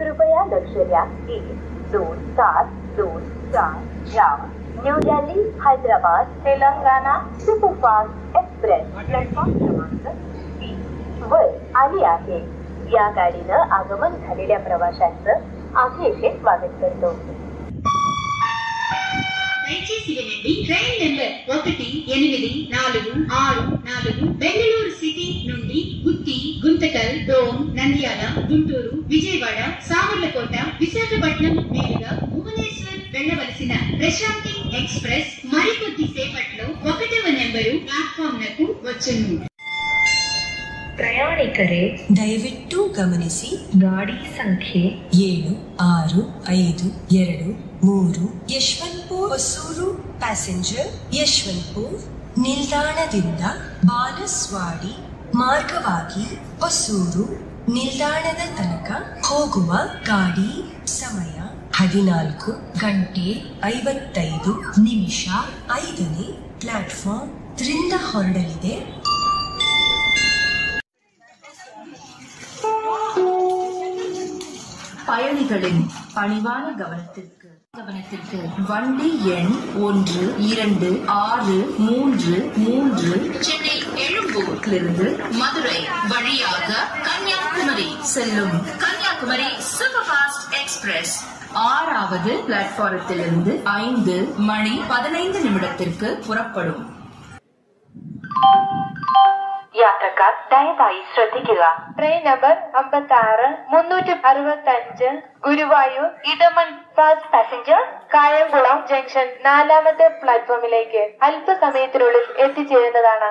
कृपया लक्ष द्या की दोन सात दोन चार या New Delhi Hyderabad Telangana superfast express platform क्रमांक वीस वर आली आहे या गाडीनं आगमन झालेल्या प्रवाशांचं आशेचे स्वागत करतो దయచేసి వినండి ట్రైన్ నెంబర్ ఒకటి ఎనిమిది నాలుగు ఆరు నాలుగు బెంగళూరు సిటీ నుండి గుత్తి గుంతకల్ డోమ్ నంద్యాల గుంటూరు విజయవాడ సామర్లకోట విశాఖపట్నం మీదుగా భువనేశ్వర్ వెళ్ళవలసిన ప్రశాంతి ఎక్స్ప్రెస్ మరికొద్ది సేపట్లో ఒకటవ నెంబరు ప్లాట్ఫామ్ నకు వచ్చును ಪ್ರಯಾಣಿಕರೇ ದಯವಿಟ್ಟು ಗಮನಿಸಿ ಗಾಡಿ ಸಂಖ್ಯೆ ಏಳು ಆರು ಐದು ಎರಡು ಮೂರು ಯಶವಂತಪುರ್ ಹೊಸೂರು ಪ್ಯಾಸೆಂಜರ್ ಯಶವಂತಪುರ್ ನಿಲ್ದಾಣದಿಂದ ಬಾಲಸ್ವಾಡಿ ಮಾರ್ಗವಾಗಿ ಹೊಸೂರು ನಿಲ್ದಾಣದ ತನಕ ಹೋಗುವ ಗಾಡಿ ಸಮಯ ಹದಿನಾಲ್ಕು ಗಂಟೆ ಐವತ್ತೈದು ನಿಮಿಷ ಐದನೇ ಪ್ಲಾಟ್ಫಾರ್ಮ್ ರಿಂದ ಹೊರಡಲಿದೆ பயணிகளின் பணிவான கவனத்திற்கு கவனத்திற்கு வண்டி எண் ஒன்று இரண்டு ஆறு மூன்று மூன்று சென்னை எழும்பூரிலிருந்து மதுரை வழியாக கன்னியாகுமரி செல்லும் கன்னியாகுமரி சூப்பர் ஃபாஸ்ட் எக்ஸ்பிரஸ் ஆறாவது பிளாட்பாரத்திலிருந்து ஐந்து மணி பதினைந்து நிமிடத்திற்கு புறப்படும் യാത്രക്കാർ ദയവായി ശ്രദ്ധിക്കുക ട്രെയിൻ നമ്പർ അമ്പത്തി ആറ് മുന്നൂറ്റി അറുപത്തി അഞ്ച് Guruvayur Edamon fast passenger Kayamkulam junction നാലാമത്തെ പ്ലാറ്റ്ഫോമിലേക്ക് അല്പസമയത്തിനുള്ളിൽ എത്തിച്ചേരുന്നതാണ്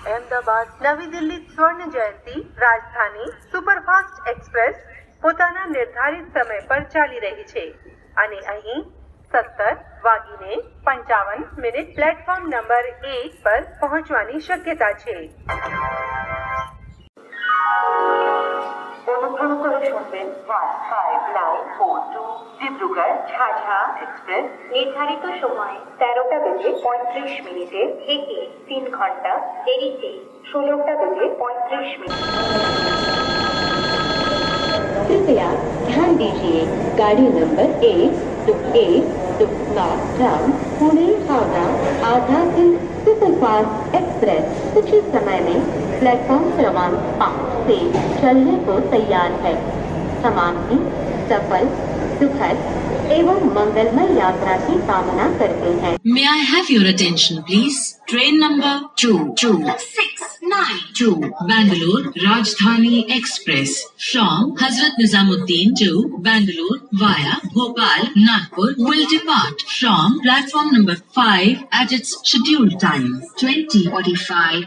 સાત અહેમદાબાદ નવી દિલ્હી સ્વર્ણ જયંતિ, રાજધાની સુપરફાસ્ટ એક્સપ્રેસ પોતાના નિર્ધારિત સમય પર ચાલી રહી છે. અને અહીં સત્તર વાગીને પંચાવન મિનિટ પ્લેટફોર્મ નંબર એક પર પહોંચવાની શક્યતા છે. অনুগ্রহ করে শুনবেন one five nine four two Dibrugarh Jhajha express নির্ধারিত সময় তেরোটা বেজে পঁয়ত্রিশ মিনিটে থেকে তিন ঘন্টা দেরিতে ষোলোটা বেজে পঁয়ত্রিশ মিনিট कृपया ध्यान दीजिए गाड़ी नंबर एक दो एक दो नौ राम पुणे हावड़ा आधा दिन सुपरफास्ट एक्सप्रेस कुछ ही समय में प्लेटफॉर्म क्रमांक पाँच से चलने को तैयार है। समाप्ति सफल सुखद एवं मंगलमय यात्रा की कामना करते हैं। May I have your attention please train number two two Train number 22692 Bangalore Rajdhani Express. From Hazrat Nizamuddin to Bangalore via Bhopal Nagpur will depart. From platform number 5 at its scheduled time 2045